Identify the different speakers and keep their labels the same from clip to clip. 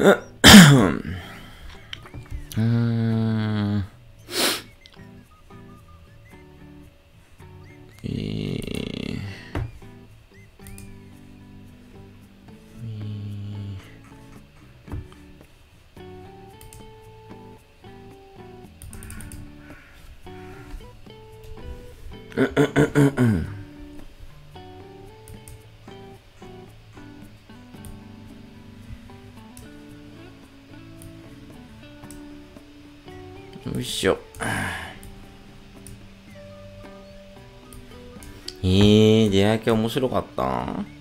Speaker 1: Huh. ー、出会い系面白かった。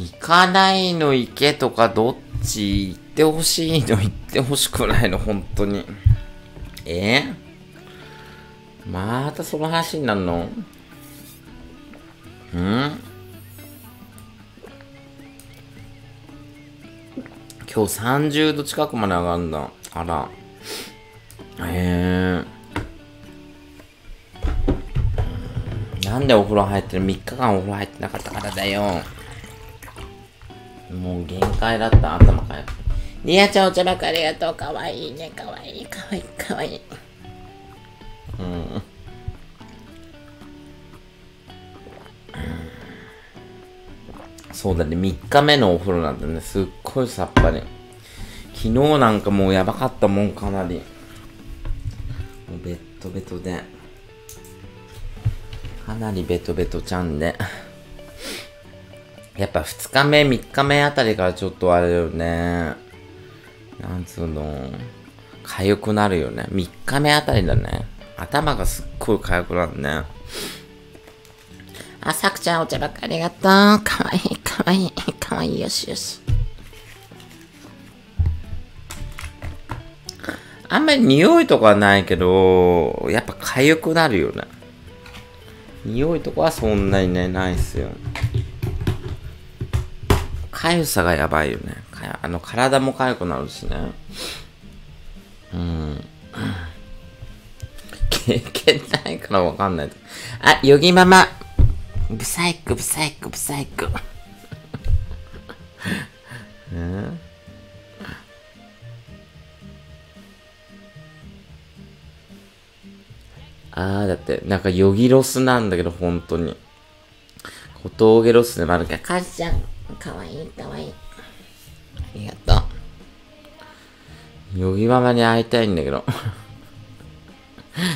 Speaker 1: 行かないの行けとかどっち行ってほしいの行ってほしくないの本当にえ？またその話になるの？うん？今日30度近くまで上がるんだ。あら。へえ。なんでお風呂入ってる ?3 日間お風呂入ってなかったからだよ。もう限界だった、頭かよ。リアちゃんお茶ばかありがとう。かわいいね、かわいい、かわいい、かわいい。うん。そうだね、3日目のお風呂なんだね、すっごいさっぱり。昨日なんかもうやばかったもん、かなり。もうベッドベトで。かなりベトベトちゃんで。やっぱ2日目、3日目あたりからちょっとあれよね。なんつうの。痒くなるよね。3日目あたりだね。頭がすっごい痒くなるね。あ、さくちゃんお茶ばっかりありがとう。かわいい、かわいい、かわいい、よしよし。あんまり匂いとかないけど、やっぱ痒くなるよね。匂いとかはそんなにね、ないっすよ。痒さがやばいよね。あの、体も痒くなるしね。うん。経験ないからわかんない。あ、ヨギママ。ブサイク、ブサイク、ブサイク。う んあー、だって、なんか、ヨギロスなんだけど、本当に。小峠ロスでもあるけど、カジちゃん、かわいい、かわいい。ありがとう。ヨギママに会いたいんだけど。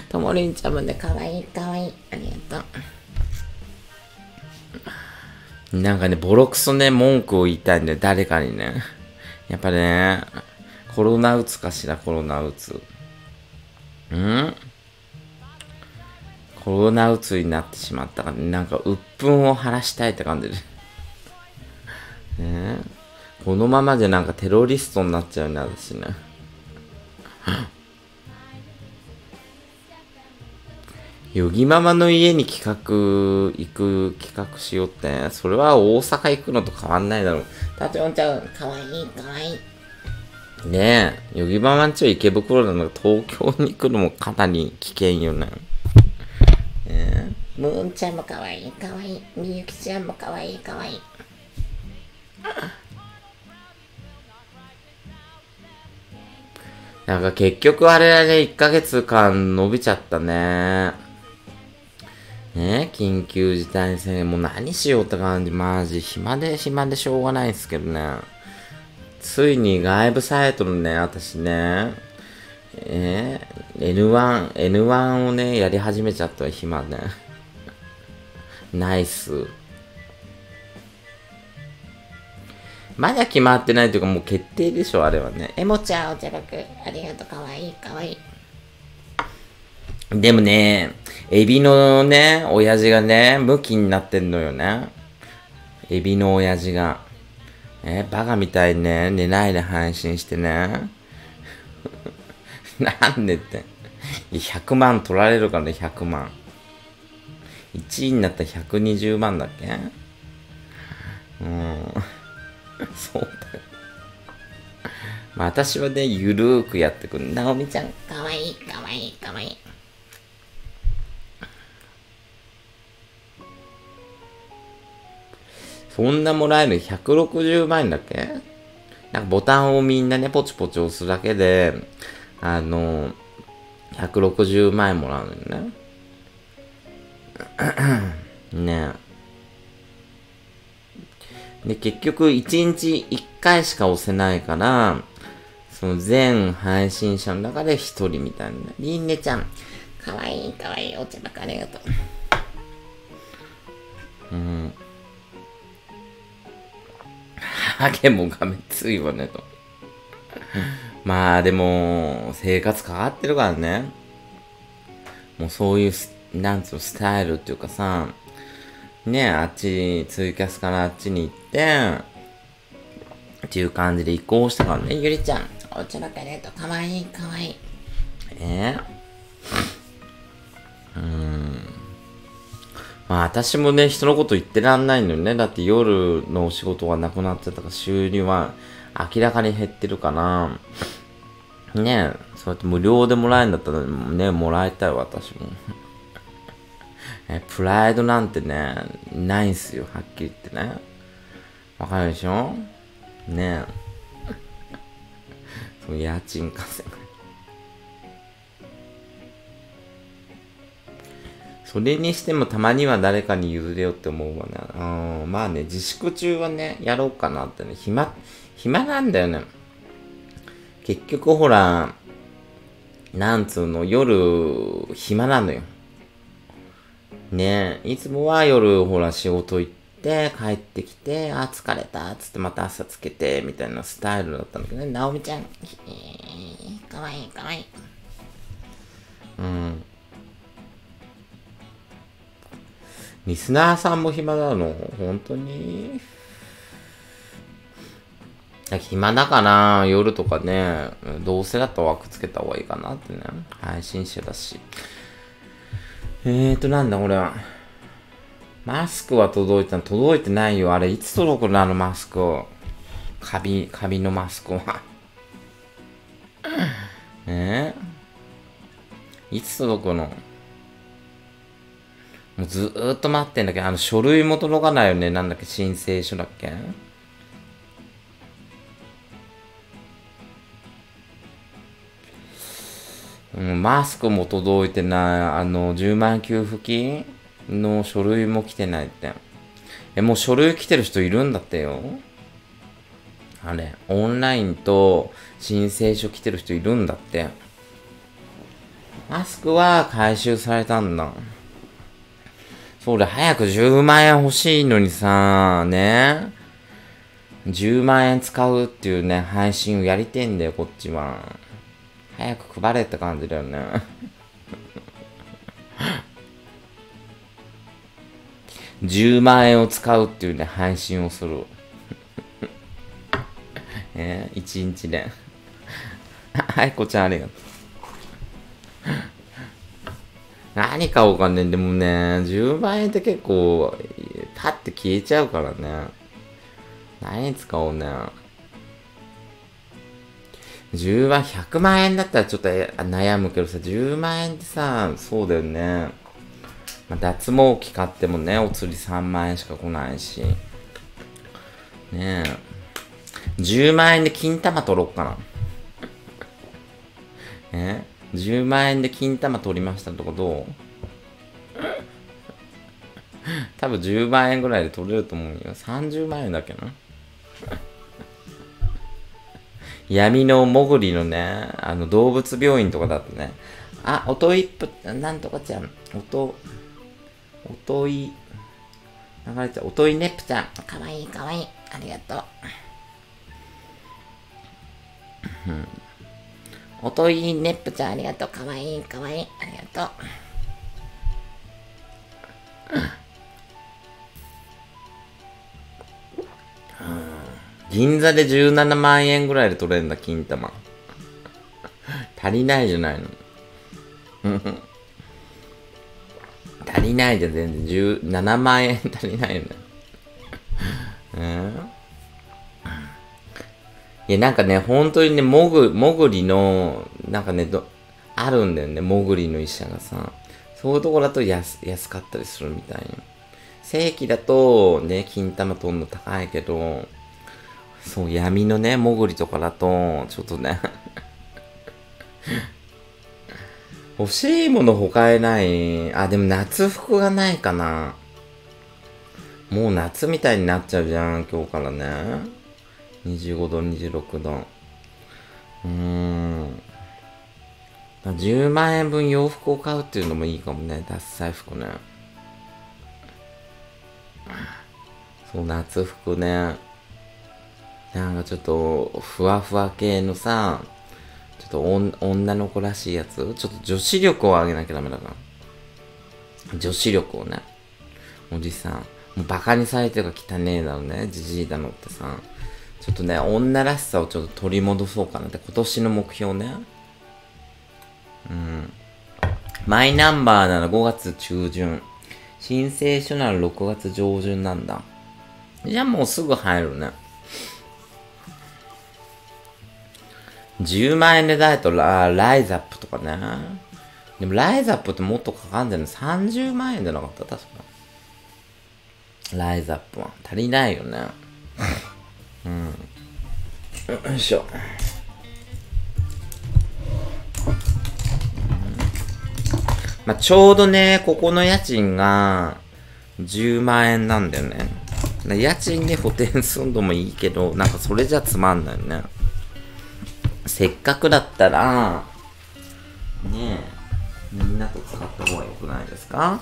Speaker 1: ともりんちゃんもね、かわいい、かわいい。ありがとう。なんかね、ボロクソね、文句を言いたいんだよ、誰かにね。やっぱね、コロナうつかしら、コロナうつ。ん？コロナうつになってしまったかなんか鬱憤を晴らしたいって感じで。このままじゃなんかテロリストになっちゃうね、私ね。ヨギママの家に企画、行く企画しようって、それは大阪行くのと変わんないだろう。タチョンちゃん、かわいい、かわいい。ねえ、ヨギママんちは池袋なの東京に来るのもかなり危険よね。え、ムーンちゃんもかわいい、かわいい。みゆきちゃんもかわいい、かわいい。なんか結局あれだね、1ヶ月間伸びちゃったね。ね緊急事態宣言、もう何しようって感じ、マジ。暇で暇でしょうがないですけどね。ついに外部サイトのね、私ね、えー、N1、N1 をね、やり始めちゃった暇ね。ナイス。まだ決まってないというか、もう決定でしょ、あれはね。えもちゃん、お茶くありがとう、かわいい、かわいい。でもね、エビのね、親父がね、ムキになってんのよね。エビの親父が。え、バカみたいにね、寝ないで配信してね。なんでって。100万取られるからね、100万。1位になったら120万だっけ？うん。そうだよ。まあ私はね、ゆるーくやってくる。なおみちゃん、かわいい、かわいい、かわいい。そんなもらえる？160万円だっけ？なんかボタンをみんなね、ポチポチ押すだけで、あの、160万円もらうのよね。ねえで、結局、1日1回しか押せないから、その全配信者の中で1人みたいな。りんねちゃん、かわいいかわいい。お茶ばかありがとう。うん。ハゲもがめついわね、と。まあでも、生活変わってるからね。もうそういう、なんつうの、スタイルっていうかさ、ねあっち、ツイキャスからあっちに行って、っていう感じで移行したからね。ゆりちゃん、お茶ばかりとかわいいかわいい。えー、うーん。まあ私もね、人のこと言ってらんないのよね。だって夜のお仕事がなくなっちゃったから収入は明らかに減ってるかな。ねえ、そうやって無料でもらえるんだったらね、もらいたい私も。え、プライドなんてね、ないんすよ、はっきり言ってね。わかるでしょ？ねえ。その家賃稼ぐ。それにしてもたまには誰かに譲れよって思うわね。うん、まあね、自粛中はね、やろうかなってね、暇、暇なんだよね。結局ほら、なんつうの、夜、暇なのよ。ねいつもは夜、ほら、仕事行って、帰ってきて、あ、疲れた、つってまた朝つけて、みたいなスタイルだったんだけどね、なおみちゃん、えー、かわいいかわいい。うん。リスナーさんも暇なの？本当に？暇だかな夜とかね、どうせだったら枠つけた方がいいかなってね。配信者だし。えーと、なんだこれは。マスクは届いたの届いてないよ。あれ、いつ届くのあのマスクを。カビ、カビのマスクは。え？ー、いつ届くの？もうずーっと待ってんだけど、あの書類も届かないよね。なんだっけ、申請書だっけ？うん、マスクも届いてない。あの、10万給付金の書類も来てないって。え、もう書類来てる人いるんだってよ。あれ、オンラインと申請書来てる人いるんだって。マスクは回収されたんだ。そうだ、早く10万円欲しいのにさ、ね。10万円使うっていうね、配信をやりてんだよ、こっちは。早く配れって感じだよね。10万円を使うっていうね、配信をする。えー、1日で。はい、こちゃんありがとう。何買おうかね。でもね、10万円って結構、パッて消えちゃうからね。何使おうね。10万、100万円だったらちょっと悩むけどさ、10万円ってさ、そうだよね。まあ、脱毛器買ってもね、お釣り3万円しか来ないし。ねえ。10万円で金玉取ろっかな。え10万円で金玉取りましたとかどう多分10万円ぐらいで取れると思うよ。30万円だっけな。闇のもぐりのね、あの動物病院とかだとね、あ、おといっぷ、なんとかちゃん、おと、おとい、流れちゃう、おといねっぷちゃん、かわいいかわいい、ありがとう。おといねっぷちゃんありがとう。かわいいかわいい。ありがとう。銀座で17万円ぐらいで取れるんだ、金玉。足りないじゃないの。足りないじゃん、全然。17万円足りないよね。うんいや、なんかね、本当にね、もぐ、もぐりの、なんかね、ど、あるんだよね、もぐりの医者がさ。そういうところだと安、安かったりするみたいに。正規だと、ね、金玉とんの高いけど、そう、闇のね、もぐりとかだと、ちょっとね 欲しいもの他えない。あ、でも夏服がないかな。もう夏みたいになっちゃうじゃん、今日からね。25度、26度。うーん。10万円分洋服を買うっていうのもいいかもね。脱菜服ね。そう、夏服ね。なんかちょっと、ふわふわ系のさ、ちょっと女の子らしいやつ？ちょっと女子力を上げなきゃダメだから。女子力をね。おじさん。もうバカにされてるから汚ねえだろうね。じじいだのってさ。ちょっとね、女らしさをちょっと取り戻そうかなって。今年の目標ね。うん。マイナンバーなら5月中旬。申請書なら6月上旬なんだ。じゃあもうすぐ入るね。10万円でだとラライザップとかね。でもライザップってもっとかかんでるの30万円じゃなかった？確か。ライザップは。足りないよね。うん。よいしょ。まあ、ちょうどね、ここの家賃が10万円なんだよね。家賃で補填すんのもいいけど、なんかそれじゃつまんないよね。せっかくだったら、ねえ、みんなと使った方が良くないですか、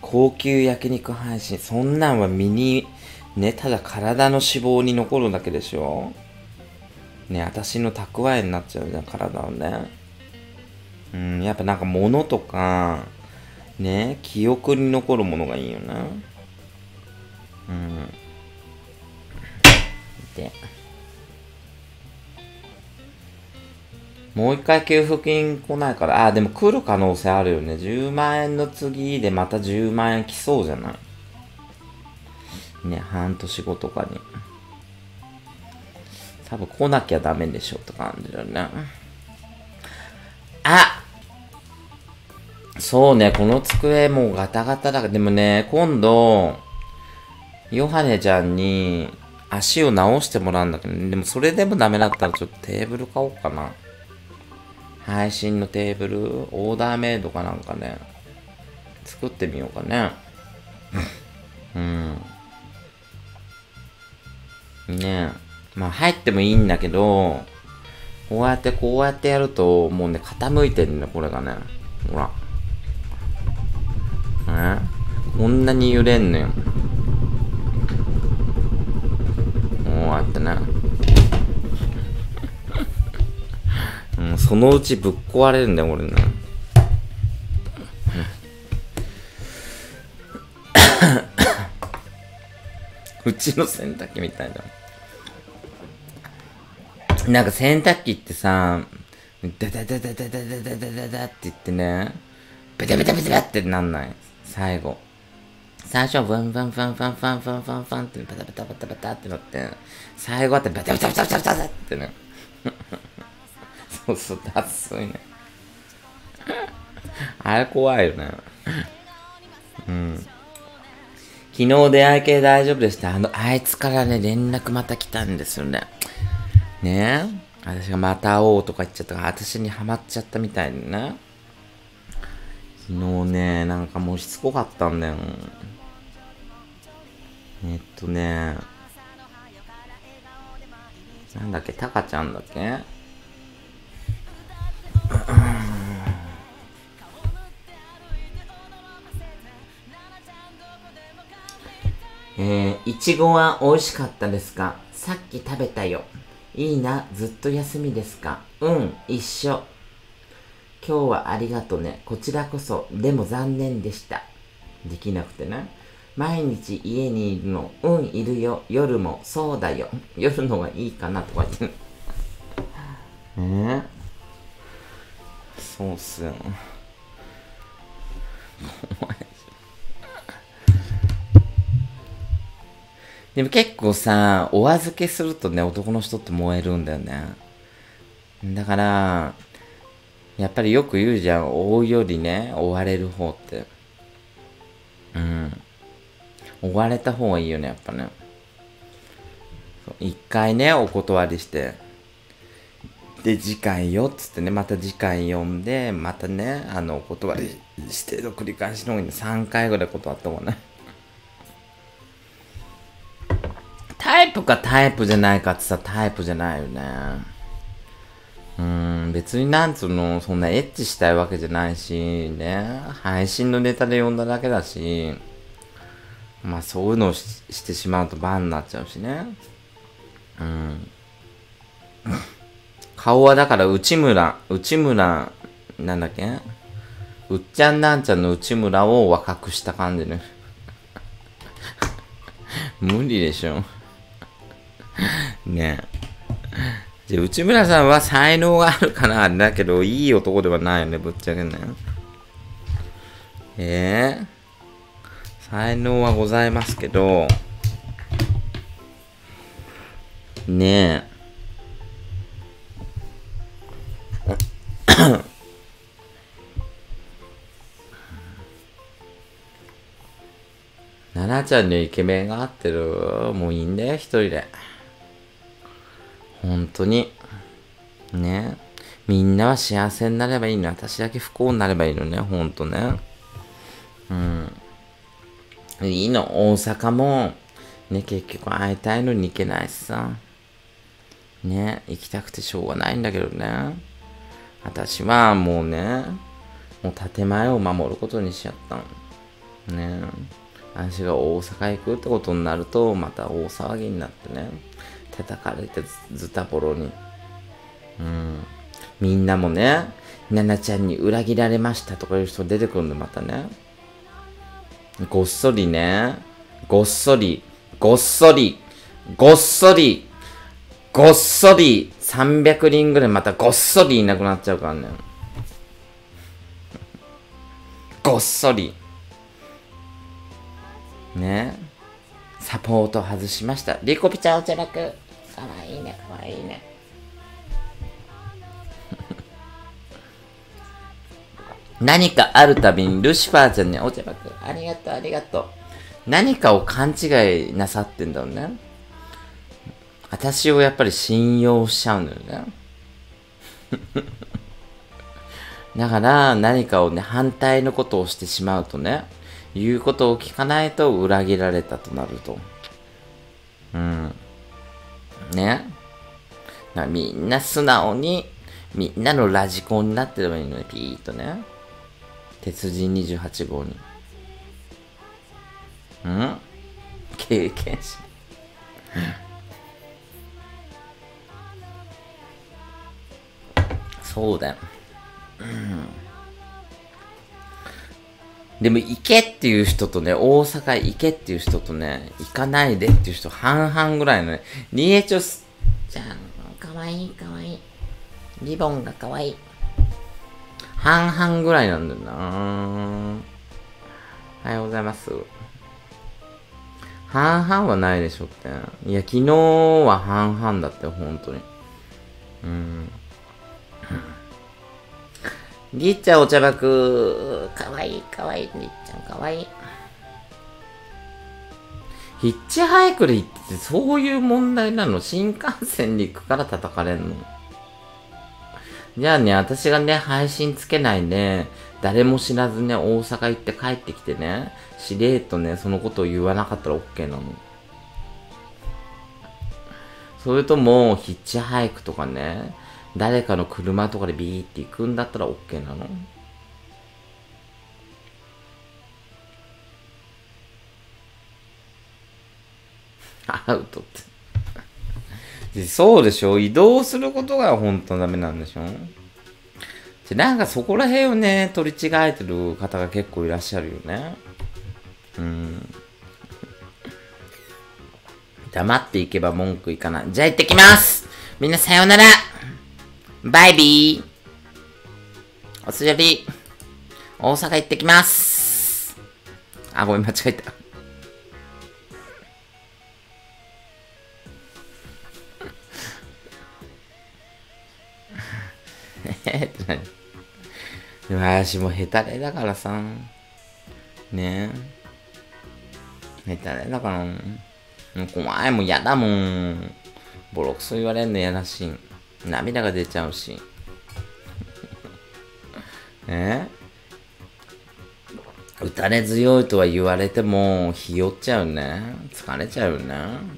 Speaker 1: 高級焼肉配信、そんなんは身に、ね、ただ体の脂肪に残るだけでしょ？ね、私の蓄えになっちゃうじゃん、体をね。うん、やっぱなんか物とか、ね、記憶に残るものがいいよね。うん。で。もう一回給付金来ないから、あ、でも来る可能性あるよね。10万円の次でまた10万円来そうじゃない？ね、半年後とかに。多分来なきゃダメでしょって感じだよね。あそうね、この机もうガタガタだから、でもね、今度、ヨハネちゃんに足を直してもらうんだけど、でもそれでもダメだったらちょっとテーブル買おうかな。配信のテーブル、オーダーメイドかなんかね、作ってみようかね。うん。ねえ。まあ入ってもいいんだけど、こうやってこうやってやると、もうね、傾いてんね、これがね。ほら。え？こんなに揺れんのよ。こうやってね。うん、そのうちぶっ壊れるんだよ、俺ね。うちの洗濯機みたいだ。なんか洗濯機ってさ、ダダダダダダダダダダダって言ってね、ベタベタベタってなんない。最後。最初はブンブンブンブンブンブンブンブンってベタベタベタベタってなって、最後はってベタベタベタベタベタってね。そうそう、脱水ね。あれ怖いよね。うん。昨日出会い系大丈夫でした？あの、あいつからね、連絡また来たんですよね。ね？え私がまた会おうとか言っちゃったから、私にハマっちゃったみたいにね。昨日ね、なんかもうしつこかったんだよ。えっとね、なんだっけ、タカちゃんだっけ？えー、いちごは美味しかったですか？さっき食べたよ。いいな、ずっと休みですか？うん、一緒。今日はありがとね。こちらこそ。でも残念でした。できなくてね。毎日家にいるの。うん、いるよ。夜も。そうだよ。夜のはいいかなとか言って。え？ー、そうっすよ。でも結構さ、お預けするとね、男の人って燃えるんだよね。だから、やっぱりよく言うじゃん。追うよりね、追われる方って。うん。追われた方がいいよね、やっぱね。一回ね、お断りして。で、次回よっつってね、また次回読んで、またね、あの、お断りしての繰り返しの方に3回ぐらい断ったもんね。タイプかタイプじゃないかってさ、タイプじゃないよね。うん、別になんつうの、そんなエッチしたいわけじゃないし、ね、配信のネタで読んだだけだし、まあそういうのをしてしまうとバンになっちゃうしね。うん。顔はだから内村、内村、なんだっけ？うっちゃんなんちゃんの内村を若くした感じね。無理でしょ。ねえ。で、内村さんは才能があるかなだけど、いい男ではないよね、ぶっちゃけね。ええー、才能はございますけど、ねえ。奈々ちゃんにイケメンが合ってる。もういいんだよ、一人で。本当に。ね。みんなは幸せになればいいの。私だけ不幸になればいいのね、ほんとね。うん。いいの、大阪も、ね、結局会いたいのに行けないしさ。ね、行きたくてしょうがないんだけどね。私はもうね、もう建前を守ることにしちゃったの。ね。私が大阪行くってことになると、また大騒ぎになってね、叩かれてズタボロに。うん。みんなもね、ナナちゃんに裏切られましたとかいう人出てくるんで、またね。ごっそりね、ごっそり、ごっそり、ごっそり、ごっそり、300人ぐらいまたごっそりいなくなっちゃうからね。ごっそり。ねサポート外しました。リコピちゃんお茶楽。かわいいね、かわいいね。何かあるたびにルシファーちゃんにお茶楽。ありがとう、ありがとう。何かを勘違いなさってんだろうね。私をやっぱり信用しちゃうのよね。だから何かをね、反対のことをしてしまうとね、言うことを聞かないと裏切られたとなると。うん。ね。みんな素直に、みんなのラジコンになってればいいのに、ピーっとね。鉄人28号に。ん？経験者。そうだよ。でも行けっていう人とね、大阪行けっていう人とね、行かないでっていう人半々ぐらいのね、リエチョスちゃん、かわいいかわいい。リボンがかわいい。半々ぐらいなんだよなおはようございます。半々はないでしょって。いや、昨日は半々だったよ、本当に。うん。りっちゃんお茶箱、かわいいかわいい、りっちゃんかわいい。ヒッチハイクで行っててそういう問題なの？新幹線に行くから叩かれんの？じゃあね、私がね、配信つけないね、誰も知らずね、大阪行って帰ってきてね、しれーとね、そのことを言わなかったら OK なの。それとも、ヒッチハイクとかね、誰かの車とかでビーって行くんだったら OK なの。アウトって。そうでしょ？移動することが本当ダメなんでしょ？でなんかそこら辺をね、取り違えてる方が結構いらっしゃるよね。うん。黙っていけば文句いかない。じゃあ行ってきますみんなさようならバイビーおつより、大阪行ってきますあ、ごめん、間違えた。えって何でも私もヘタレだからさ。ねえ。ヘタレだから、もう怖い、もう嫌だもん。ボロクソ言われんの嫌だし。涙が出ちゃうし。え 打たれ強いとは言われても、ひよっちゃうね。疲れちゃうね。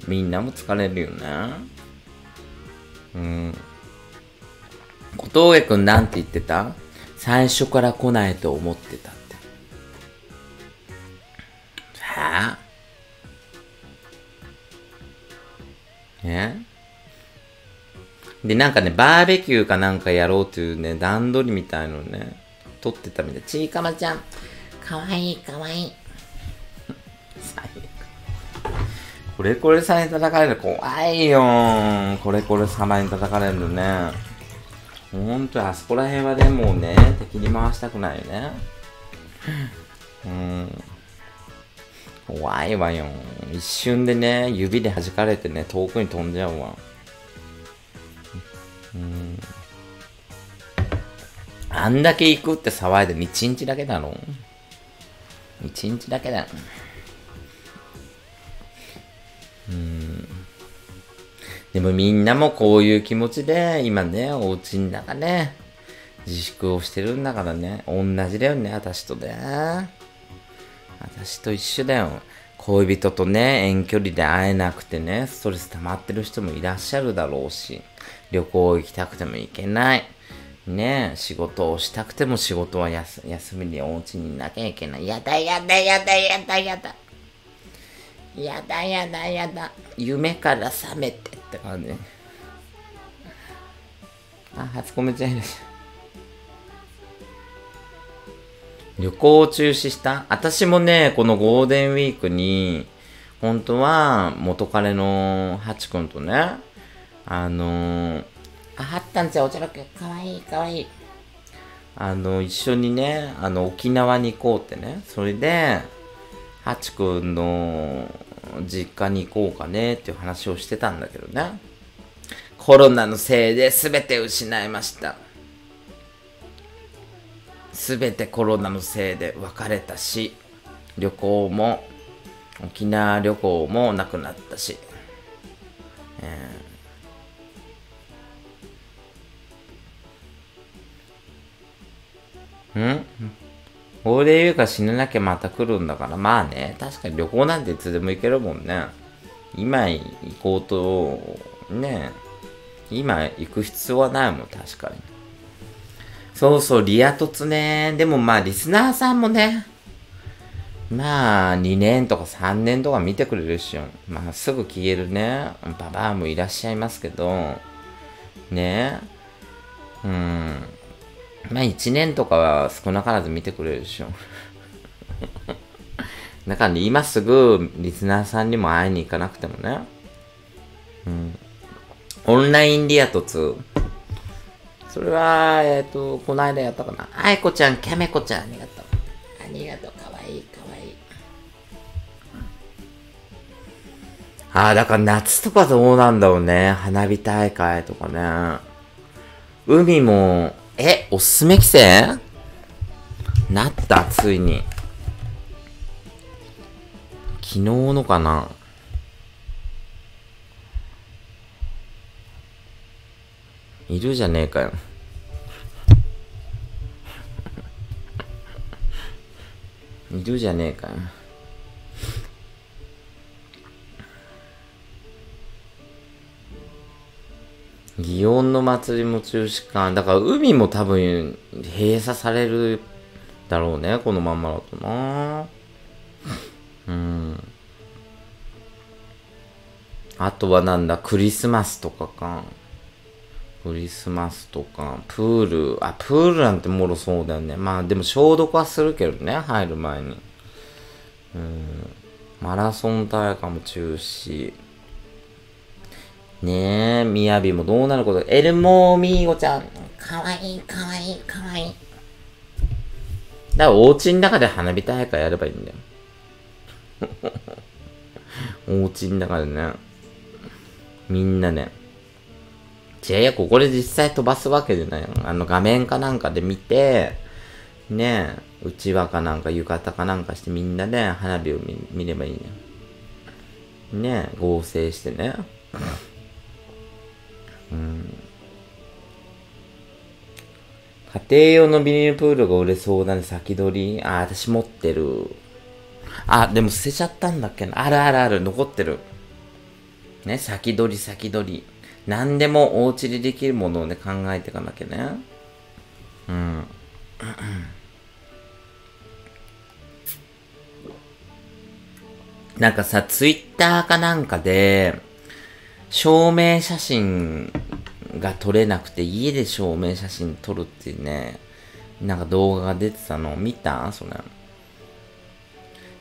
Speaker 1: みんなも疲れるよね。うん。小峠くんなんて言ってた？最初から来ないと思ってたって。はぁ、え？で、なんかね、バーベキューかなんかやろうというね、段取りみたいのね、撮ってたみたい。ちいかまちゃん、かわいいかわいい。最悪。これこれさんに叩かれる怖いよこれこれ様に叩かれるのね。ほんとあそこら辺はでもね、敵に回したくないよね。うん。怖いわよ。一瞬でね、指で弾かれてね、遠くに飛んじゃうわ。うん。あんだけ行くって騒いで1日だけだろ ?1 日だけだ。うん。でもみんなもこういう気持ちで、今ね、お家の中ね、自粛をしてるんだからね、同じだよね、私とね。私と一緒だよ。恋人とね、遠距離で会えなくてね、ストレス溜まってる人もいらっしゃるだろうし、旅行行きたくても行けない。ね仕事をしたくても仕事は休みでお家にいなきゃいけない。やだやだやだやだやだ。やだやだやだ。夢から覚めてって感じ。あ、初コメちゃんいらっしゃ旅行中止した？私もね、このゴールデンウィークに、本当は元彼のハチ君とね、あのー、あ、はったんちゃんおちゃらくかわいいかわいい。あの、一緒にね、あの、沖縄に行こうってね、それで、ハチ君の実家に行こうかねっていう話をしてたんだけどね。コロナのせいで全て失いました。全てコロナのせいで別れたし、旅行も、沖縄旅行もなくなったし、えー、ん？俺で言うか死ななきゃまた来るんだから、まあね、確かに旅行なんていつでも行けるもんね。今行こうと、ね、今行く必要はないもん、確かに。そうそう、リア凸ね。でもまあ、リスナーさんもね、まあ、2年とか3年とか見てくれるっしょ。まあ、すぐ消えるね、ババアもいらっしゃいますけど、ね、うん。まあ1年とかは少なからず見てくれるでしょ。だからね、今すぐリスナーさんにも会いに行かなくてもね。うん。オンラインリア凸。それは、えっ、ー、と、この間やったかな。あいこちゃん、キャメコちゃん、ありがとう。ありがとう、かわいい、かわいい。ああ、だから夏とかどうなんだろうね。花火大会とかね。海も、え、おすすめ規制なった、ついに。昨日のかな？いるじゃねえかよ。いるじゃねえかよ。祇園の祭りも中止か。だから海も多分閉鎖されるだろうね。このまんまだとな。うん。あとはなんだ、クリスマスとかか。クリスマスとか、プール、あ、プールなんてもろそうだよね。まあでも消毒はするけどね、入る前に。うん。マラソン大会も中止。ねえ、みやびもどうなること？エルモーミーゴちゃん、かわいい、かわいい、かわいい。だから、お家の中で花火大会やればいいんだよ。お家の中でね。みんなね。違ういや、ここで実際飛ばすわけじゃないよ。あの、画面かなんかで見て、ねえ、うちわかなんか浴衣かなんかしてみんなで花火を見見ればいいね。ねえ、合成してね。家庭用のビニールプールが売れそうだね、先取り？あ、私持ってる。あ、でも捨てちゃったんだっけな。あるあるある、残ってる。ね、先取り先取り。何でもお家でできるものをね、考えていかなきゃね。うん。なんかさ、ツイッターかなんかで、証明写真が撮れなくて、家で証明写真撮るっていうね、なんか動画が出てたの見た？それ。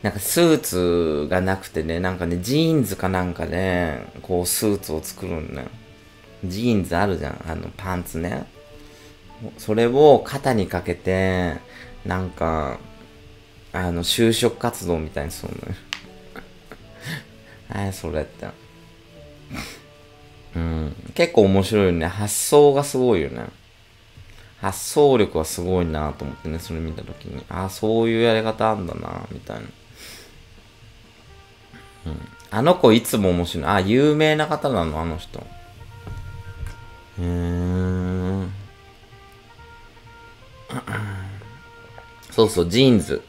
Speaker 1: なんかスーツがなくてね、なんかね、ジーンズかなんかで、こうスーツを作るんね。ジーンズあるじゃん、あのパンツね。それを肩にかけて、なんか、あの、就職活動みたいにするのよ。はい、それって。うん。結構面白いよね。発想がすごいよね。発想力はすごいなと思ってね、それ見たときに。ああ、そういうやり方あんだなみたいな。うん。あの子いつも面白い。あ、有名な方なの、あの人。うーん。そうそう、ジーンズ。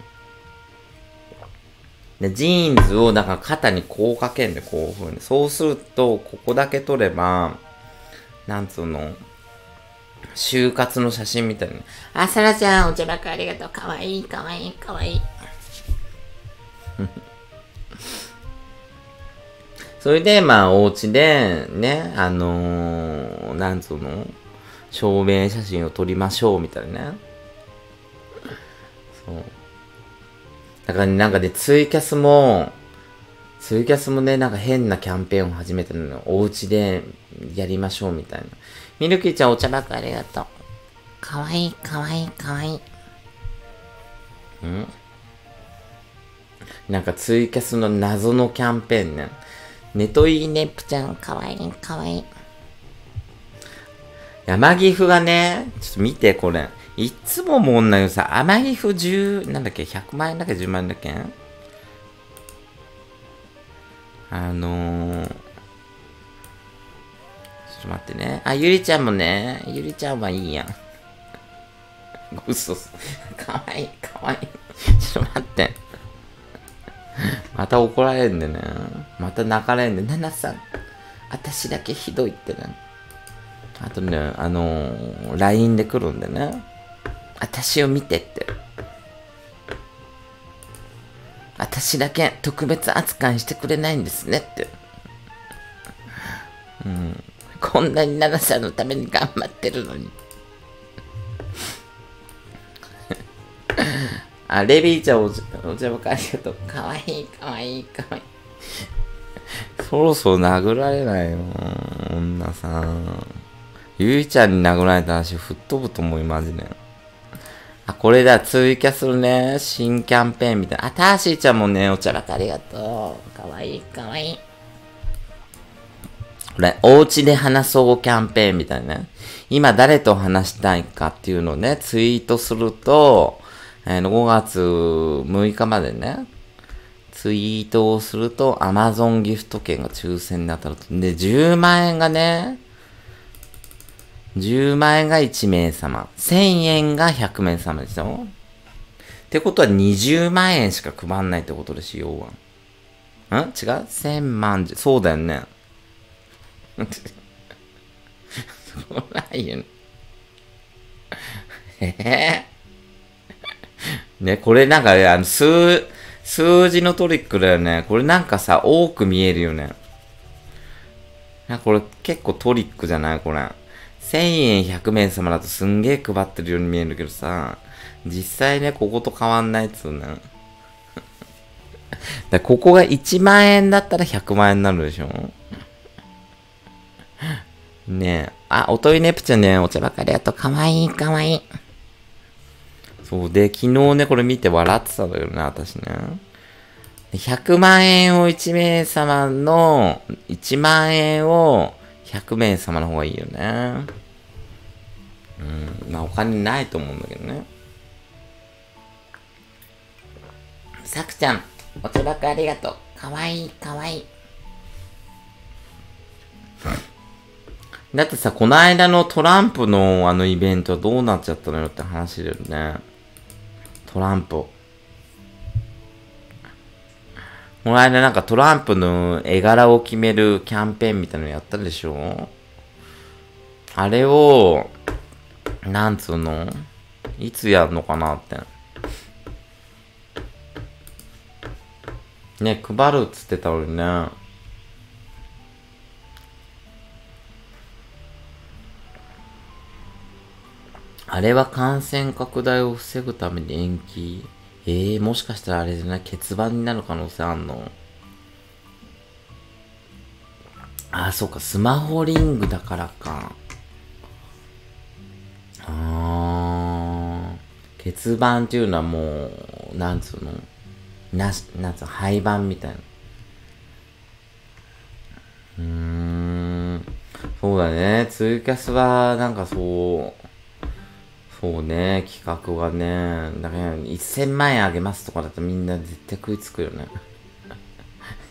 Speaker 1: で、ジーンズを、だから肩にこうかけんで、こういう風に。そうすると、ここだけ取れば、なんつうの、就活の写真みたいに。あ、さらちゃん、お茶ばっかありがとう。かわいい、かわいい、かわいい。それで、まあ、お家で、ね、あのー、なんつうの、証明写真を撮りましょう、みたいなね。そう。だから、ね、なんかね、ツイキャスも、ツイキャスもね、なんか変なキャンペーンを始めてるのよ。お家でやりましょうみたいな。ミルキーちゃんお茶ばっかありがとう。かわいい、かわいい、かわいい。ん？なんかツイキャスの謎のキャンペーンね。ネトイネプちゃん、かわいい、かわいい。山岐阜がね、ちょっと見て、これ。いつももんなよさ、天岐阜10、なんだっけ、100万円だっけ、10万円だっけ？あのー、ちょっと待ってね。あ、ゆりちゃんもね、ゆりちゃんはいいやん。嘘っす。かわいい、かわいい。ちょっと待って。また怒られんでね。また泣かれんで。ななさん、私だけひどいってね。あとね、あのー、LINE で来るんでね。私を見てって。私だけ特別扱いしてくれないんですねって。うん。こんなに奈々さんのために頑張ってるのに。あ、レビーちゃんお茶お茶ばかありがとう。かわいい、かわいい、かわいい。そろそろ殴られないよ、女さん。ゆいちゃんに殴られた足吹っ飛ぶと思うよ、マジで。あ、これだ、ツイキャスのね、新キャンペーンみたいな。あ、ターシーちゃんもね、お茶ばかありがとう。かわいい、かわいい。これ、お家で話そうキャンペーンみたいなね。今誰と話したいかっていうのをね、ツイートすると、えー、5月6日までね、ツイートをすると Amazon ギフト券が抽選に当たると。で、10万円がね、10万円が1名様。1000円が100名様でしょ？ってことは20万円しか配んないってことですよ、要は。ん？違う ?1000 万じゃ、そうだよね。そうないよね。え え？ね、これなんか、あの、数、数字のトリックだよね。これなんかさ、多く見えるよね。なこれ結構トリックじゃない？これ。1000円100名様だとすんげえ配ってるように見えるけどさ、実際ね、ここと変わんないっつうね。だここが1万円だったら100万円になるでしょねえ。あ、おといネプチュンね、お茶ばかりあと、かわいい、かわいい。そうで、昨日ね、これ見て笑ってたんだけどね、私ね。100万円を1名様の、1万円を100名様の方がいいよね。うん、まあお金ないと思うんだけどね。さくちゃん、お茶ばくありがとう。かわいい、かわいい。だってさ、この間のトランプのあのイベントどうなっちゃったのよって話だよね。トランプ。この間なんかトランプの絵柄を決めるキャンペーンみたいなのやったでしょ？あれを、なんつうの？いつやるのかなって。ね、配るっつってたのにね。あれは感染拡大を防ぐために延期？ええー、もしかしたらあれじゃない？欠番になる可能性あんの？ああ、そうか、スマホリングだからか。ああ、欠番っていうのはもう、なんつうの？なし、なんつうの、廃盤みたいな。うーん、そうだね。ツイキャスは、なんかそう、そうね、企画がね、だから1000万円あげますとかだとみんな絶対食いつくよね。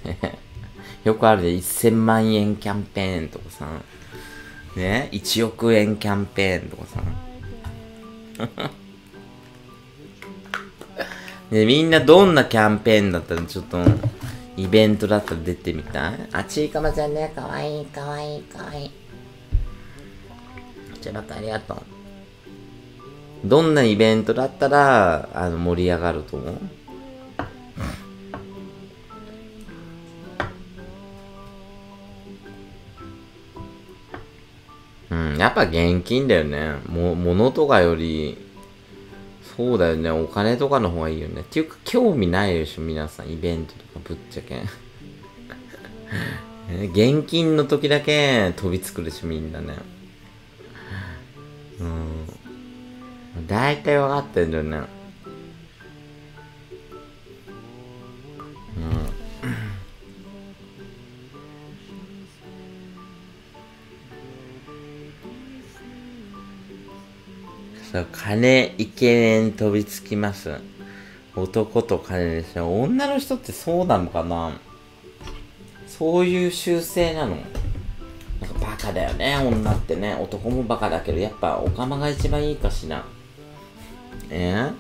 Speaker 1: よくあるで、1000万円キャンペーンとかさ、ね、1億円キャンペーンとかさ。で、みんなどんなキャンペーンだったらちょっと、イベントだったら出てみたい？あ、ちいかまちゃんね、かわいい、かわいい、かわいい。こちらかありがとう。どんなイベントだったら、あの、盛り上がると思う？うん、やっぱ現金だよね。も、物とかより、そうだよね。お金とかの方がいいよね。っていうか、興味ないでしょ、皆さん。イベントとかぶっちゃけ。現金の時だけ飛びつくでしょ、みんなね。うん。大体分かってんだよね。うん。そう、金イケメン飛びつきます。男と金でしょ。女の人ってそうなのかな？そういう習性なの？なんかバカだよね、女ってね。男もバカだけど、やっぱおかまが一番いいかしら。え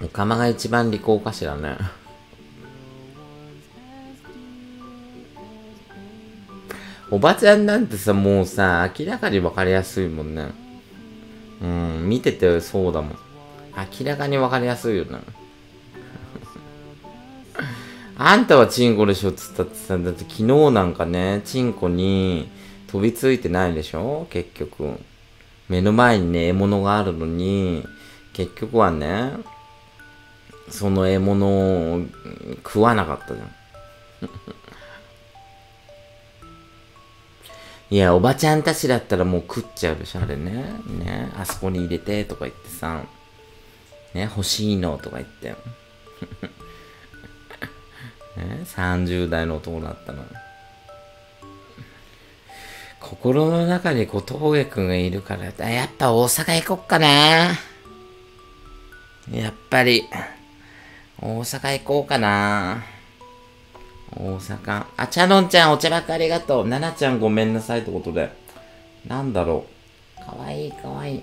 Speaker 1: ー、おかまが一番利口かしらね。おばちゃんなんてさ、もうさ、明らかに分かりやすいもんね。うん、見ててそうだもん。明らかに分かりやすいよね。あんたはチンコでしょっつったってさ、だって昨日なんかね、チンコに飛びついてないでしょ？結局。目の前にね、獲物があるのに、結局はね、その獲物を食わなかったじゃん。いや、おばちゃんたちだったらもう食っちゃうでしょ、あれね。ね、あそこに入れてとか言ってさ、ね、欲しいのとか言って。ね、30代の男だったの。心の中に小峠くんがいるから、やっぱ大阪行こっかな。やっぱり、大阪行こうかな。大阪。あ、チャノンちゃんお茶ばっかありがとう。ナナちゃんごめんなさいってことで。なんだろう。かわいいかわいい。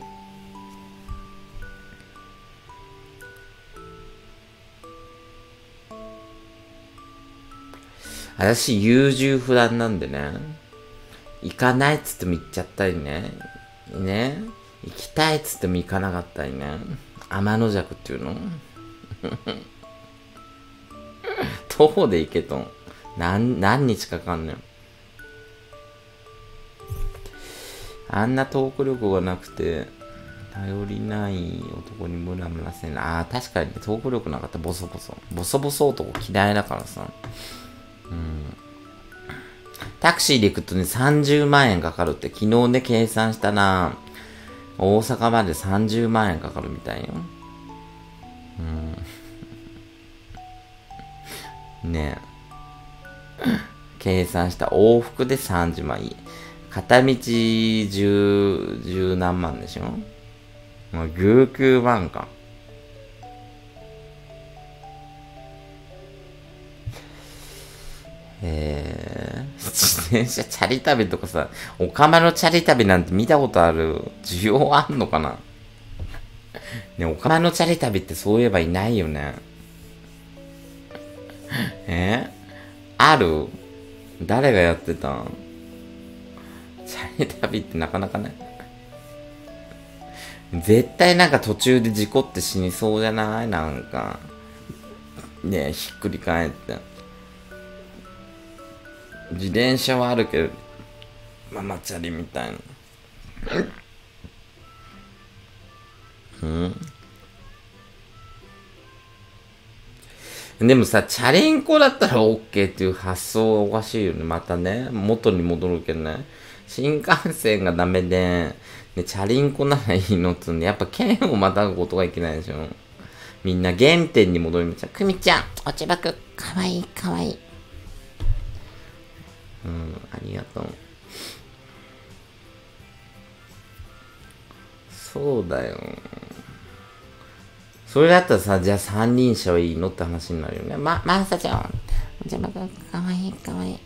Speaker 1: 私、優柔不断なんでね。行かないっつっても行っちゃったりね。ね。行きたいっつっても行かなかったりね。天の弱っていうの？徒歩で行けと。何、何日かかんねん。あんなトーク力がなくて、頼りない男にムラムラせんな。ああ、確かにねトーク力なかった。ボソボソ。ボソボソ男嫌いだからさ。うん。タクシーで行くとね、30万円かかるって、昨日ね、計算したら、大阪まで30万円かかるみたいよ。うん。ねえ。計算した往復で30万円。片道十、十何万でしょ？まあ、19万か。えー、自転車チャリ旅とかさ、おかまのチャリ旅なんて見たことある需要あんのかな？ね、おかまのチャリ旅ってそういえばいないよね。え？ある？誰がやってた？んチャリ旅ってなかなかね。絶対なんか途中で事故って死にそうじゃない？なんか。ねひっくり返って。自転車はあるけど、ママチャリみたいな。うん？でもさ、チャリンコだったら OK っていう発想がおかしいよね。またね。元に戻るけどね。新幹線がダメで、ね、チャリンコならいいのっつうんで、やっぱ剣をまたぐことがいけないでしょ。みんな原点に戻りました。くみちゃん、落ち葉くん、かわいいかわいい。うん、ありがとう。そうだよ。それだったらさ、じゃあ三輪車はいいのって話になるよね。ま、まさちゃん。じゃあ、かわいい、かわいい。い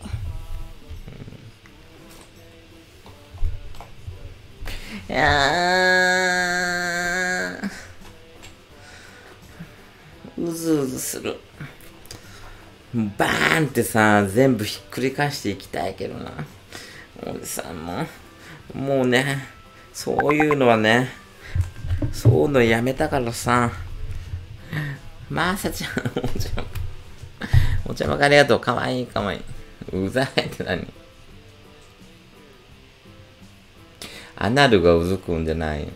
Speaker 1: やー、うずうずする。バーンってさ、全部ひっくり返していきたいけどな。俺さん、も、もうね、そういうのはね、そういうのやめたからさ、まーさちゃん、お茶、お茶まかありがとう。かわいいかわいい。うざいって何？アナルがうずくんじゃない。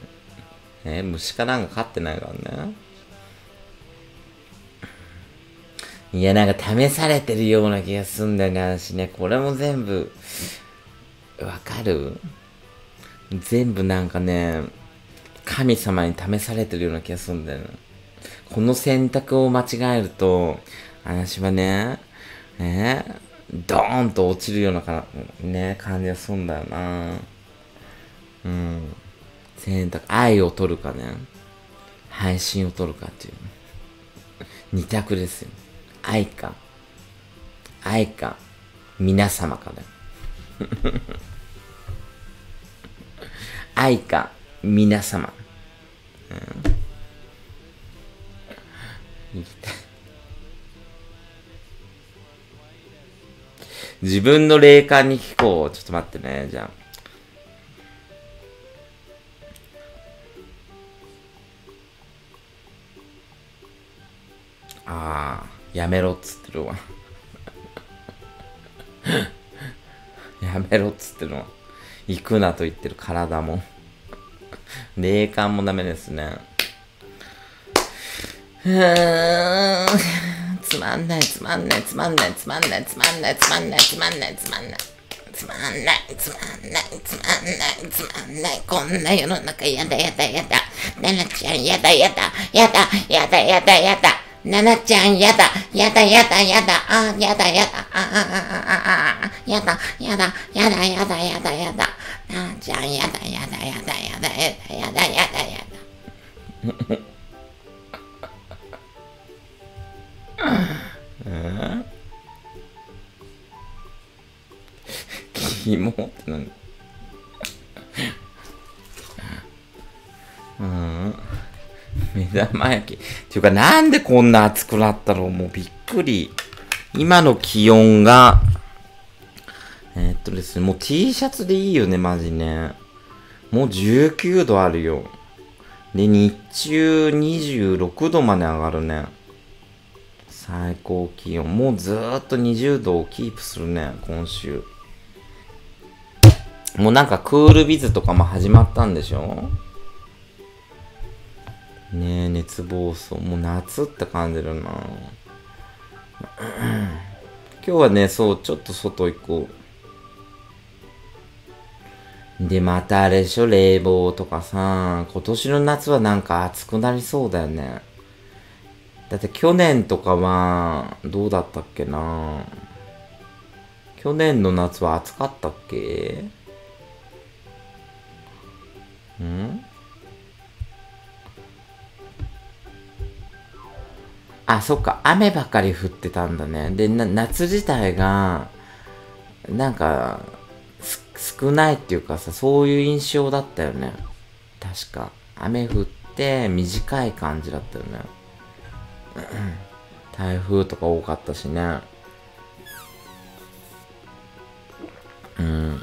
Speaker 1: え虫かなんか飼ってないからね。いや、なんか試されてるような気がすんだよね、私ね。これも全部、わかる？全部なんかね、神様に試されてるような気がすんだよね。この選択を間違えると、私はね、え、ドーンと落ちるようなかね、感じがすんだよな。うん。選択、愛を取るかね、配信を取るかっていう。二択ですよ。愛か、愛か、皆様かだ。愛か、皆様。うん、自分の霊感に聞こう。ちょっと待ってね、じゃあ。ああ、やめろっつってるわ。やめろっつってるわ。行くなと言ってる体も。霊感もダメですね。うーん。つまんない、つまんない、つまんない、つまんない、つまんない、つまんない、つまんない、つまんない。つまんない、つまんない、つまんない、つまんない、こんな世の中やだやだやだ。ななちゃんやだやだ、やだ、やだやだやだ。ななちゃんやだ、やだやだやだ、あ、やだやだ、あ、あ、あ、あ、あやだ、やだ、やだやだやだやだ。ななちゃんやだやだやだやだやだやだやだやだ。キモって何うん。目玉焼き。ていうか、なんでこんな暑くなったの？もうびっくり。今の気温が、えー、っとですね、もう T シャツでいいよね、マジね。もう19度あるよ。で、日中26度まで上がるね。最高気温。もうずーっと20度をキープするね、今週。もうなんかクールビズとかも始まったんでしょ？ねえ、熱暴走。もう夏って感じるな 今日はね、そう、ちょっと外行こう。で、またあれでしょ、冷房とかさ、今年の夏はなんか暑くなりそうだよね。だって去年とかは、どうだったっけな去年の夏は暑かったっけ？ん？あ、そっか、雨ばかり降ってたんだね。で、な夏自体が、なんか、少ないっていうかさ、そういう印象だったよね。確か。雨降って短い感じだったよね。台風とか多かったしね。うん。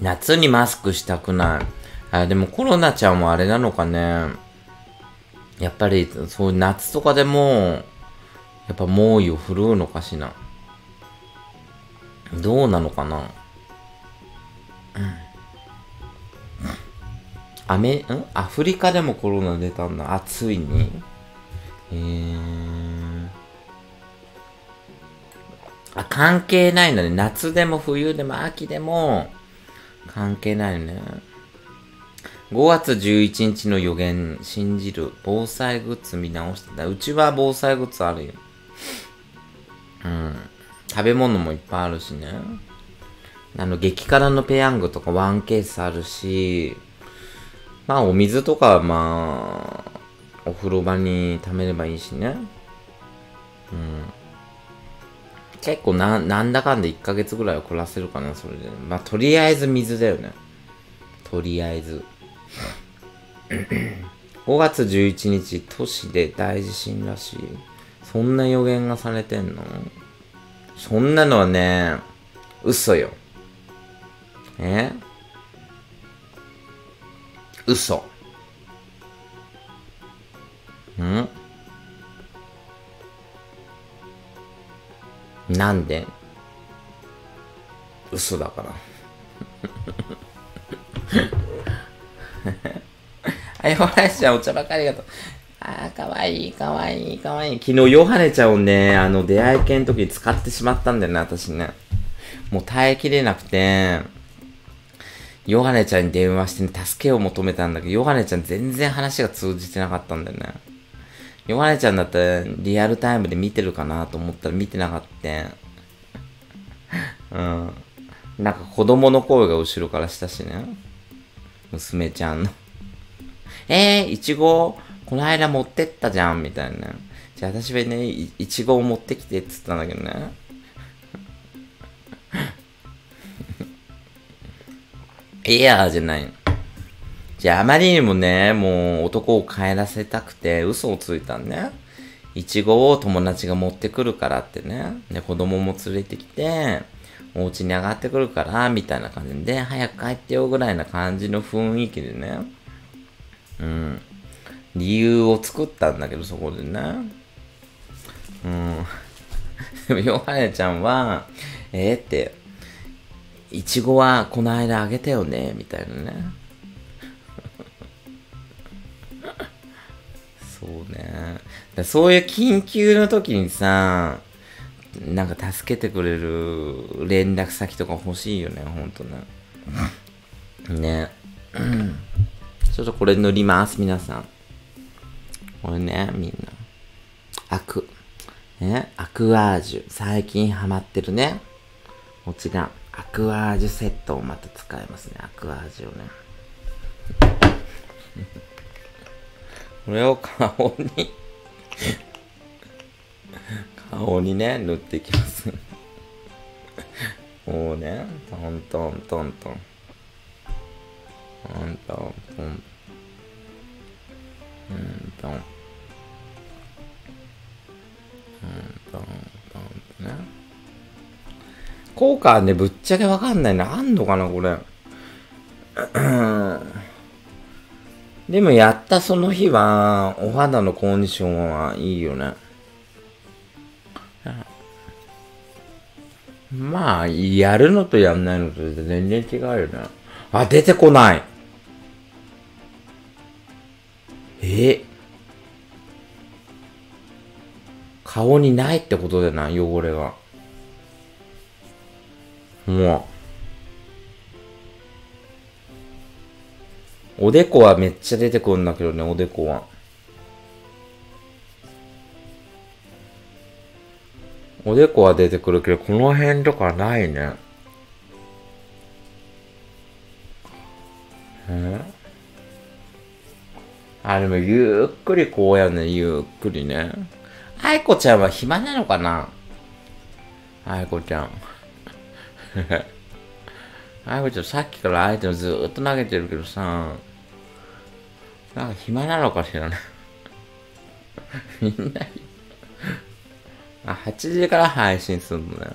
Speaker 1: 夏にマスクしたくない。あ、でもコロナちゃんもあれなのかね。やっぱり、そう夏とかでも、やっぱ猛威を振るうのかしな。どうなのかなうん。アメ、ん？アフリカでもコロナ出たんだ。暑いに。えー。あ、関係ないんだね。夏でも冬でも秋でも関係ないのね。5月11日の予言信じる防災グッズ見直してた。うちは防災グッズあるよ。うん。食べ物もいっぱいあるしね。あの、激辛のペヤングとかワンケースあるし、まあ、お水とかまあ、お風呂場に溜めればいいしね。うん。結構な、なんだかんで1ヶ月ぐらいは暮らせるかな、それで。まあ、とりあえず水だよね。とりあえず。5月11日、都市で大地震らしい。そんな予言がされてんの？そんなのはね、嘘よ。え？嘘。ん？なんで？嘘だから。あ、ヨハネちゃんお茶ばかりがとう。あー、かわいい、かわいい、かわいい。昨日ヨハネちゃんをね、あの、出会い系の時に使ってしまったんだよね、私ね。もう耐えきれなくて、ヨハネちゃんに電話して、ね、助けを求めたんだけど、ヨハネちゃん全然話が通じてなかったんだよね。ヨハネちゃんだったらリアルタイムで見てるかなと思ったら見てなかった。うん。なんか子供の声が後ろからしたしね。娘ちゃんの。えー、いちご、この間持ってったじゃん、みたいな。じゃあ私はね、いちごを持ってきてって言ったんだけどね。いやーじゃない。じゃああまりにもね、もう男を帰らせたくて嘘をついたんね。いちごを友達が持ってくるからってね。で、子供も連れてきて、お家に上がってくるから、みたいな感じで、早く帰ってよぐらいな感じの雰囲気でね。うん。理由を作ったんだけど、そこでね。うん。でも、ヨハネちゃんは、えー、って、いちごはこの間あげたよね、みたいなね。そうね。そういう緊急の時にさ、なんか助けてくれる連絡先とか欲しいよね、ほんとね。ね。ちょっとこれ塗ります、皆さん。これね、みんな。アク。ね、アクアージュ。最近ハマってるね。こちら、アクアージュセットをまた使いますね。アクアージュをね。これを顔に顔にね、塗っていきます こうね、トントントントン。トントントン。うんトン。トントンね。効果はね、ぶっちゃけわかんないな。あんのかな、これ。でもやったその日は、お肌のコンディションはいいよね。まあ、やるのとやんないのと全然違うよね。あ、出てこない。え？顔にないってことだな、汚れが。もう。おでこはめっちゃ出てくるんだけどね、おでこは。おでこは出てくるけど、この辺とかないね。え？あ、でもゆっくりこうやね、ゆっくりね。愛子ちゃんは暇なのかな？愛子ちゃん。愛子ちゃんさっきからアイテムずーっと投げてるけどさ、なんか暇なのかしらね。みんな、あ、8時から配信するのね。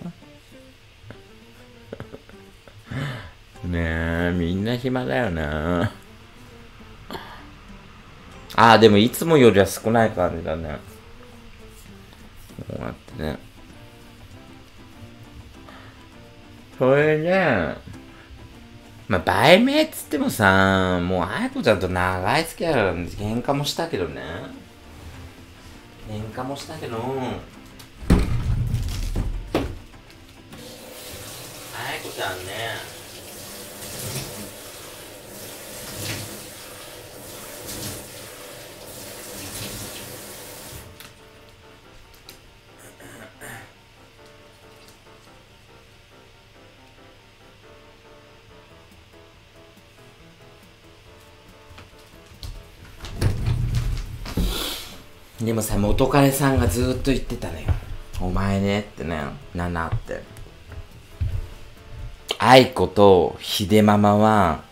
Speaker 1: ねえ、みんな暇だよね。ああ、でもいつもよりは少ない感じだね。こうやってね。それね、まあ、売名っつってもさ、もう、あやこちゃんと長い付き合いなんで、喧嘩もしたけどね。喧嘩もしたけど、あやこちゃんね、でもさ、元彼さんがずっと言ってたのよ。お前ねってね、ナナって。愛子と秀ママは、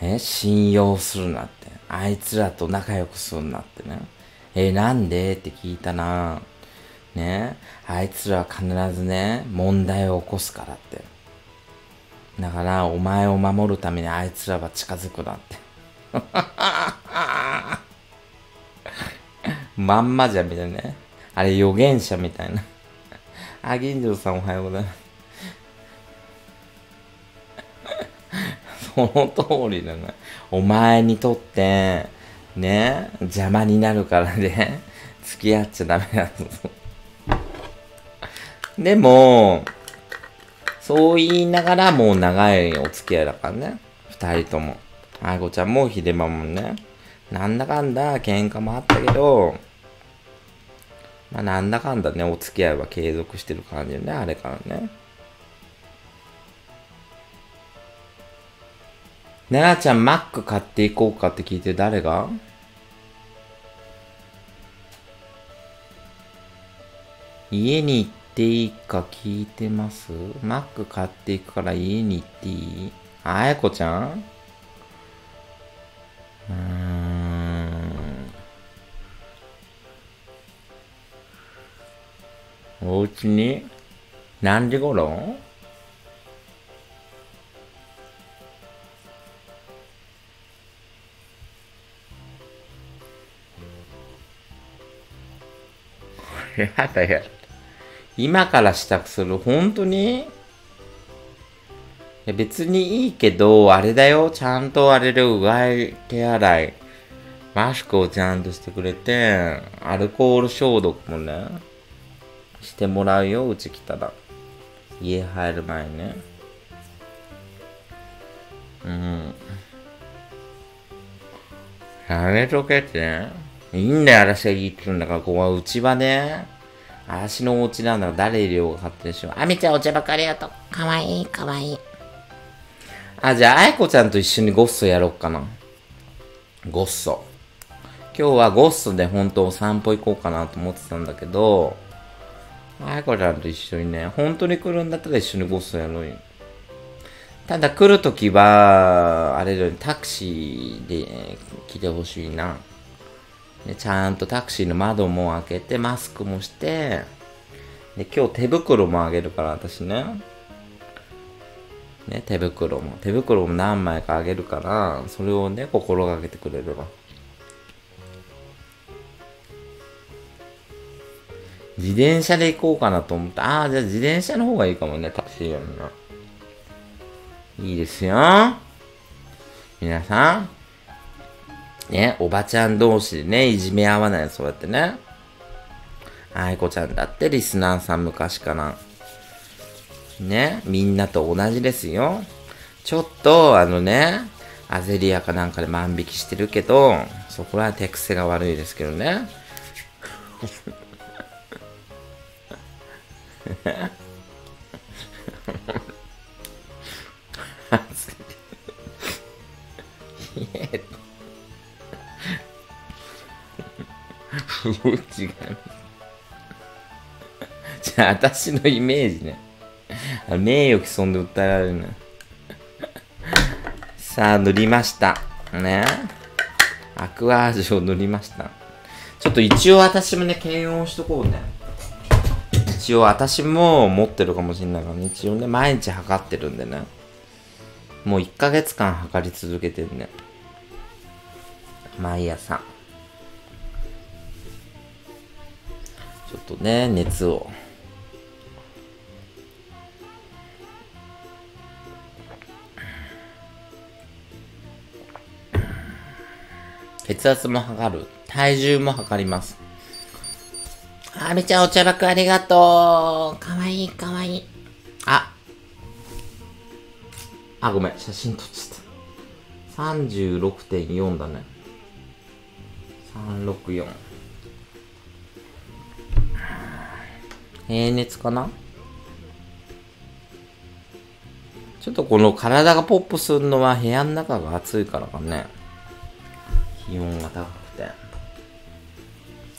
Speaker 1: え、信用するなって。あいつらと仲良くするなってね。え、なんで？って聞いたな。ね。あいつらは必ずね、問題を起こすからって。だから、お前を守るためにあいつらは近づくなって。まんまじゃみたいなね。あれ預言者みたいな。あ、銀城さんおはようございます。その通りだな。お前にとって、ね、邪魔になるからね、付き合っちゃダメだぞ。でも、そう言いながらもう長いお付き合いだからね。二人とも。愛子ちゃんも秀馬もね。なんだかんだ喧嘩もあったけど、まあ、なんだかんだね、お付き合いは継続してる感じよね、あれからね。奈々ちゃん、マック買っていこうかって聞いて誰が？家に行っていいか聞いてます？マック買っていくから家に行っていい？あやこちゃん？うーん。お家に？何時頃？やだやだ。今から支度する本当にいや別にいいけど、あれだよ。ちゃんとあれでうがい、手洗い、マスクをちゃんとしてくれて、アルコール消毒もね、してもらうよ、うち来たら。家入る前ね。うん。やめとけって。いいんだよ、嵐がいいって言うんだから、ここはうちはね。嵐のお家なんだから誰入れようが勝手でしょ。あみちゃんお茶ばかりやと。かわいい、かわいい。あ、じゃあ、あやこちゃんと一緒にゴッソやろっかな。ゴッソ。今日はゴッソで本当お散歩行こうかなと思ってたんだけど、あやこちゃんと一緒にね、本当に来るんだったら一緒にゴッソやろうよ。ただ来るときは、あれだよね、タクシーで来てほしいな。で、ちゃんとタクシーの窓も開けて、マスクもして、で、今日手袋もあげるから、私ね。ね、手袋も。手袋も何枚かあげるから、それをね、心がけてくれれば。自転車で行こうかなと思った。ああ、じゃあ自転車の方がいいかもね、タクシーよりな。いいですよ。皆さん。ね、おばちゃん同士でね、いじめ合わない、そうやってね。あいこちゃんだってリスナーさん昔から。ね、みんなと同じですよ。ちょっと、あのね、アゼリアかなんかで万引きしてるけど、そこは手癖が悪いですけどね。違う。じゃあ、私のイメージね。名誉毀損で訴えられるね。さあ、塗りました。ね。アクアージュを塗りました。ちょっと一応私もね、検温しとこう。ね。一応私も持ってるかもしれないからね。一応ね、毎日測ってるんでね。もう。1ヶ月間測り続けてるね。毎朝。ちょっとね、熱を。血圧も測る。体重も測ります。あみちゃんお茶爆ありがとう。かわいいかわいい。あ。あ、ごめん。写真撮っちゃった。36.4だね。364。平熱かな？ちょっとこの体がポップするのは部屋の中が暑いからかね。気温が高くて。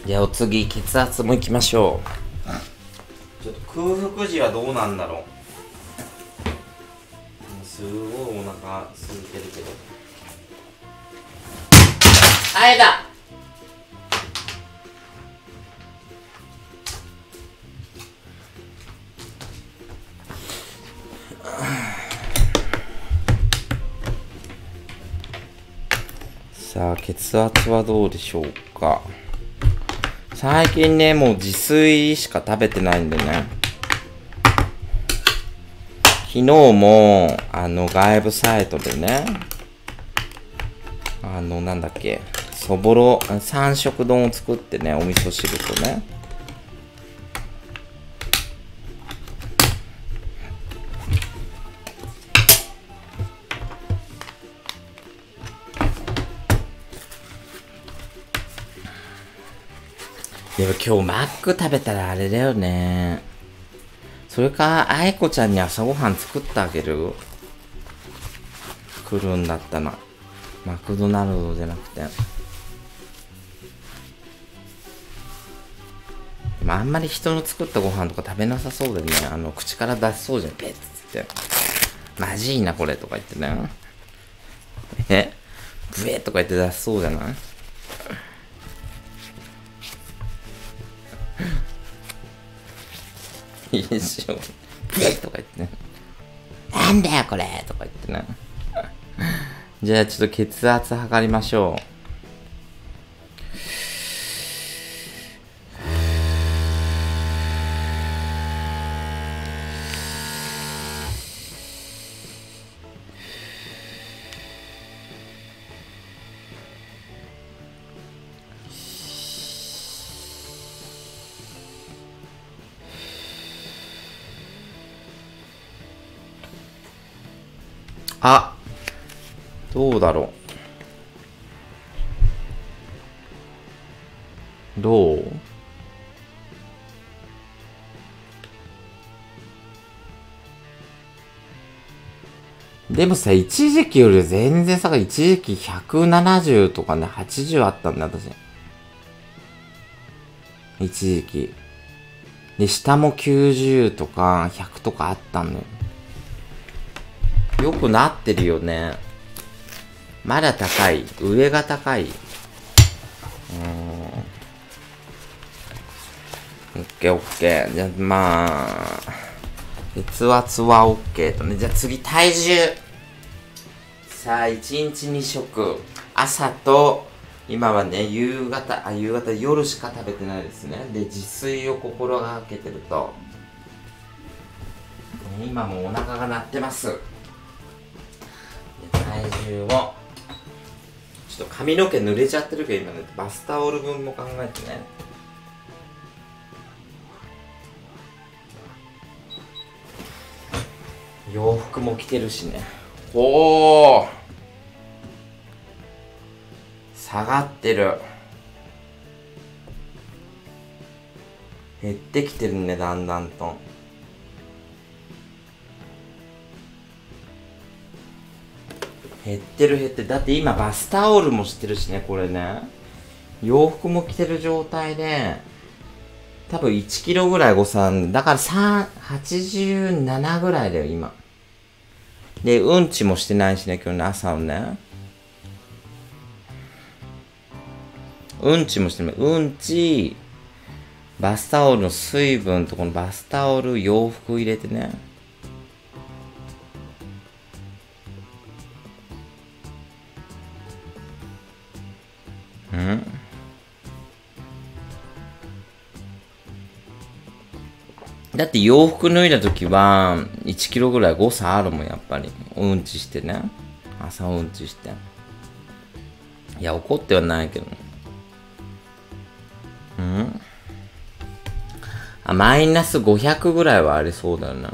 Speaker 1: じゃあお次血圧もいきましょう。ちょっと空腹時はどうなんだろう。すごいお腹空いてるけど。あれだ圧はどうでしょうか？最近ね、もう自炊しか食べてないんでね。昨日も、あの、外部サイトでね、あの、なんだっけ、そぼろ、三色丼を作ってね、お味噌汁とね、でも今日マック食べたらあれだよね。それか、あいこちゃんに朝ごはん作ってあげる？来るんだったら。マクドナルドじゃなくて。でもあんまり人の作ったご飯とか食べなさそうでね、あの、口から出しそうじゃん、ペッつって。まじいな、これ、とか言ってね。え？ブエとか言って出しそうじゃない？一緒 とか言ってね。なんだよこれとか言ってね。じゃあちょっと血圧測りましょう。あどうだろうどう？でもさ、一時期より全然さ、一時期170とかね、80あったんだ、私。一時期。で、下も90とか100とかあったんだよ。良くなってるよね。まだ高い。上が高い。うん。オッケーオッケー。じゃあ、まあ、血圧はオッケーとね。じゃあ次、体重。さあ、1日2食。朝と、今はね、夕方、あ、夕方、夜しか食べてないですね。で、自炊を心がけてると。今もお腹が鳴ってます。体重を。ちょっと髪の毛濡れちゃってるけど今ねバスタオル分も考えてね。洋服も着てるしね。おお下がってる。減ってきてるねだんだんと減ってる減ってる。だって今バスタオルもしてるしねこれね。洋服も着てる状態で。多分1キロぐらい誤差だから3 87ぐらいだよ今。でうんちもしてないしね今日の朝をね。うんちもしてない。うんちバスタオルの水分とこのバスタオル洋服入れてね。だって洋服脱いだ時は1キロぐらい誤差あるもんやっぱり。うんちしてね。朝うんちして。いや怒ってはないけどうん？あマイナス500ぐらいはありそうだよな。じ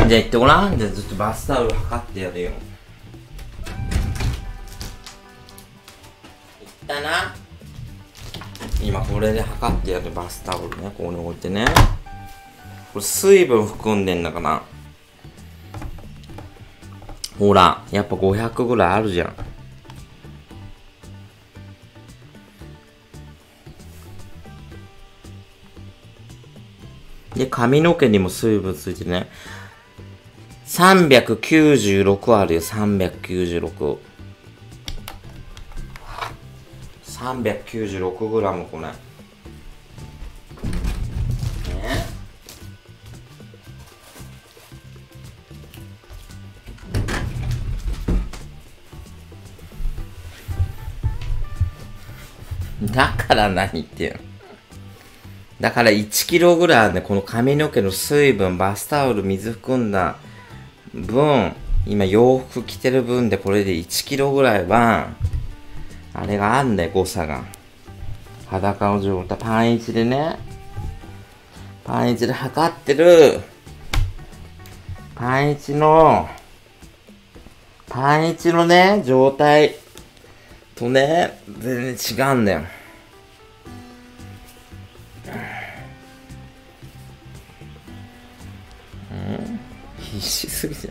Speaker 1: ゃあ言ってごらん。じゃあずっとバスタオル測ってやるよ。今これで測ってやるバスタオルねここに置いてね。これ水分含んでんだからほらやっぱ500ぐらいあるじゃん。で髪の毛にも水分ついてね。396あるよ396 396グラムこれ。ね。だから何ってんの？だから1キロぐらいね、この髪の毛の水分、バスタオル、水含んだ分、今洋服着てる分でこれで1キロぐらいは、あれがあんだよ、誤差が。裸の状態、パン1でね。パン1で測ってる、パン1の、パン1のね、状態とね、全然違うんだよ。必死すぎて。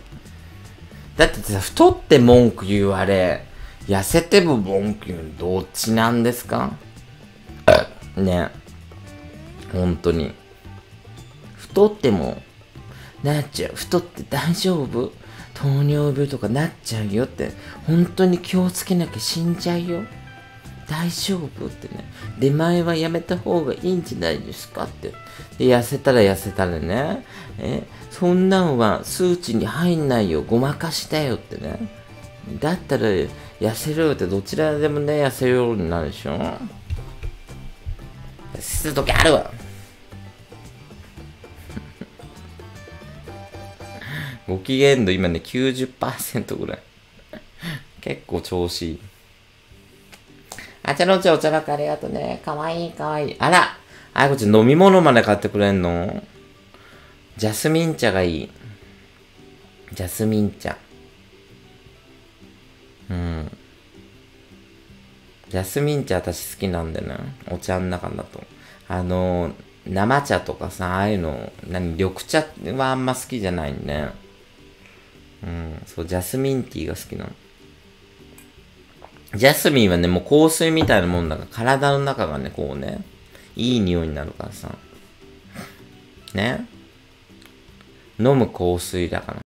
Speaker 1: だってさ、太って文句言うあれ、痩せても文句言うどっちなんですか？ね本当に。太っても、なっちゃう。太って大丈夫？糖尿病とかなっちゃうよって。本当に気をつけなきゃ死んじゃうよ？大丈夫ってね。出前はやめた方がいいんじゃないですかって。で、痩せたら痩せたらね。え、そんなんは数値に入んないよ。ごまかしたよってね。だったら痩せるってどちらでもね、痩せるようになるでしょ？痩せる時あるわ。ご機嫌度今ね90%ぐらい。結構調子いい。あちゃのちゃお茶らくありがとうね。かわいいかわいい。あらあいこちゃん飲み物まで買ってくれんの？ジャスミン茶がいい。ジャスミン茶。うん。ジャスミン茶私好きなんだよね。お茶の中だと。あの、生茶とかさ、ああいうの、何、緑茶はあんま好きじゃないね。うん。そう、ジャスミンティーが好きなの。ジャスミンはね、もう香水みたいなもんだから、体の中がね、こうね、いい匂いになるからさ。ね飲む香水だから。